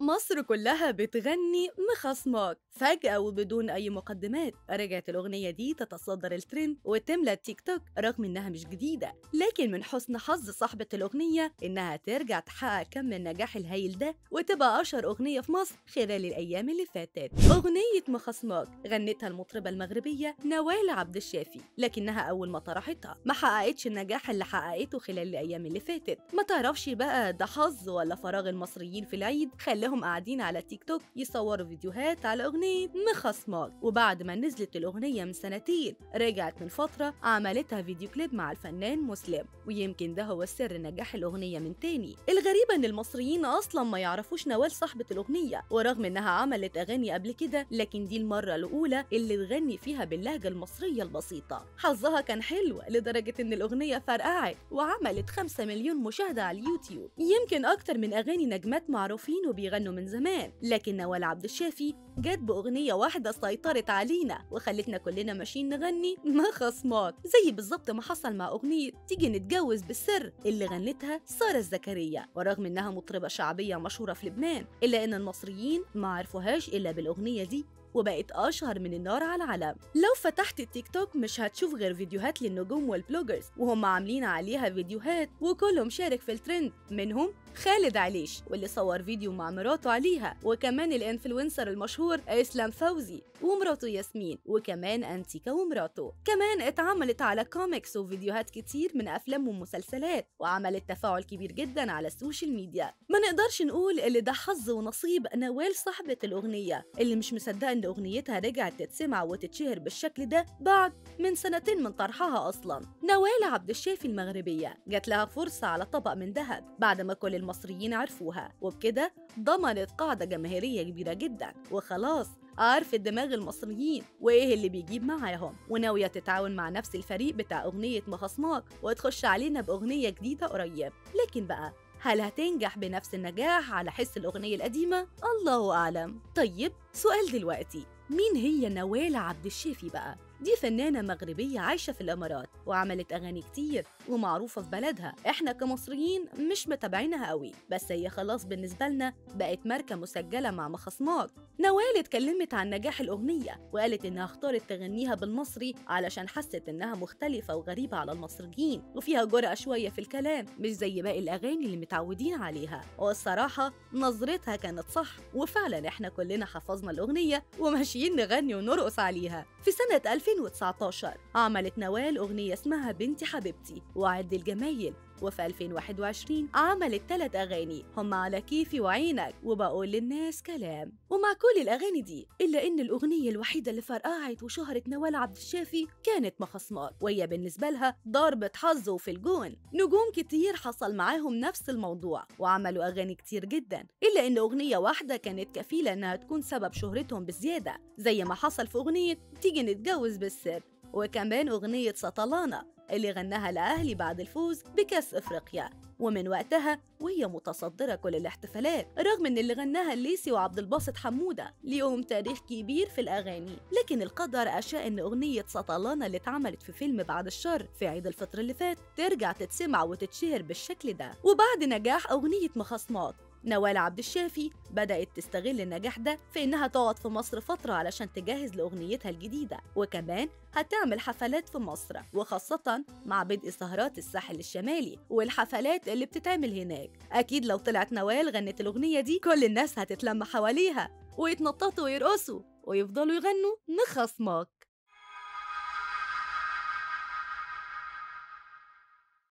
مصر كلها بتغني مخصماك فجأة وبدون أي مقدمات. رجعت الأغنية دي تتصدر الترند وتملى التيك توك رغم إنها مش جديدة. لكن من حسن حظ صاحبة الأغنية إنها ترجع تحقق كم النجاح الهايل ده وتبقى أشهر أغنية في مصر خلال الأيام اللي فاتت. أغنية مخصماك غنتها المطربة المغربية نوال عبد الشافي لكنها أول ما طرحتها. ما حققتش النجاح اللي حققته خلال الأيام اللي فاتت. ما تعرفش بقى ده حظ ولا فراغ المصريين في العيد خلاهم قاعدين على تيك توك يصوروا فيديوهات على أغنية مخصماك وبعد ما نزلت الأغنية من سنتين رجعت من فترة عملتها فيديو كليب مع الفنان مسلم. ويمكن ده هو سر نجاح الأغنية من تاني. الغريبة إن المصريين أصلا ما يعرفوش نوال صاحبة الأغنية. ورغم إنها عملت أغاني قبل كده لكن دي المرة الأولى اللي تغني فيها باللهجة المصرية البسيطة. حظها كان حلو لدرجة إن الأغنية فرقعت وعملت 5 مليون مشاهدة على اليوتيوب. يمكن أكتر من أغاني نجمات معروفين وبيغنوا من زمان. لكن نوال عبد الشافي جت بأغنية واحدة سيطرت علينا وخلتنا كلنا ماشيين نغني ما خصماك زي بالظبط ما حصل مع أغنية تيجي نتجوز بالسر. اللي غنتها سارة الزكريا. ورغم إنها مطربة شعبية مشهورة في لبنان إلا إن المصريين ما عرفوهاش إلا بالأغنية دي. وبقت أشهر من النار على العلم لو فتحت التيك توك مش هتشوف غير فيديوهات للنجوم وال bloggers وهم عاملين عليها فيديوهات وكلهم شارك في الترند منهم خالد عليش واللي صور فيديو مع مراته عليها وكمان ال influencer المشهور إسلام فوزي ومراته ياسمين وكمان انتيكا ومراته. كمان اتعملت على كوميكس وفيديوهات كتير من أفلام ومسلسلات وعملت تفاعل كبير جدا على ال social media. ما نقدرش نقول اللي ده حظ ونصيب نوال صاحبة الأغنية اللي مش مصدقة إن أغنيتها رجعت تتسمع وتتشهر بالشكل ده بعد من سنتين من طرحها أصلا. نوال عبد الشافي المغربية جات لها فرصة على طبق من ذهب بعد ما كل المصريين عرفوها وبكده ضمنت قاعدة جماهيرية كبيرة جدا وخلاص عارفة دماغ المصريين وإيه اللي بيجيب معاهم. وناوية تتعاون مع نفس الفريق بتاع أغنية مخصماك وتخش علينا بأغنية جديدة قريب. لكن بقى هل هتنجح بنفس النجاح على حس الأغنية القديمة؟ الله أعلم طيب سؤال دلوقتي مين هي نوال عبد الشافي بقى؟ دي فنانة مغربية عايشة في الإمارات وعملت أغاني كتير ومعروفة في بلدها. إحنا كمصريين مش متابعينها قوي بس هي خلاص بالنسبة لنا بقت ماركة مسجلة مع مخصمات نوال اتكلمت عن نجاح الأغنية وقالت إنها اختارت تغنيها بالمصري علشان حست إنها مختلفة وغريبة على المصريين وفيها جرأة شوية في الكلام مش زي باقي الأغاني اللي متعودين عليها. والصراحة نظرتها كانت صح وفعلا إحنا كلنا حفظنا الأغنية وماشيين نغني ونرقص عليها. في سنة 2019 عملت نوال أغنية اسمها بنتي حبيبتي. وعد الجمايل وفي 2021 عملت ثلاث أغاني. هم على كيفي وعينك وبقول للناس كلام. ومع كل الأغاني دي إلا إن الأغنية الوحيدة اللي فرقعت وشهرت نوال عبد الشافي كانت مخصمات وهي بالنسبة لها ضربة حظ وفي الجون. نجوم كتير حصل معاهم نفس الموضوع وعملوا أغاني كتير جدا. إلا إن أغنية واحدة كانت كفيلة إنها تكون سبب شهرتهم بزيادة زي ما حصل في أغنية تيجي نتجوز بالسر. وكمان أغنية سطلانة اللي غناها لأهلي بعد الفوز بكأس إفريقيا. ومن وقتها وهي متصدرة كل الاحتفالات رغم إن اللي غناها الليسي وعبد الباسط حمودة ليهم تاريخ كبير في الأغاني. لكن القدر أشاء إن أغنية سطلانة اللي اتعملت في فيلم بعد الشر في عيد الفطر اللي فات ترجع تتسمع وتتشهر بالشكل ده. وبعد نجاح أغنية مخصمات نوال عبد الشافي بدأت تستغل النجاح ده في إنها تقعد في مصر فترة علشان تجهز لأغنيتها الجديدة وكمان هتعمل حفلات في مصر وخاصة مع بدء سهرات الساحل الشمالي والحفلات اللي بتتعمل هناك. أكيد لو طلعت نوال غنت الأغنية دي كل الناس هتتلم حواليها ويتنططوا ويرقصوا ويفضلوا يغنوا نخصمك.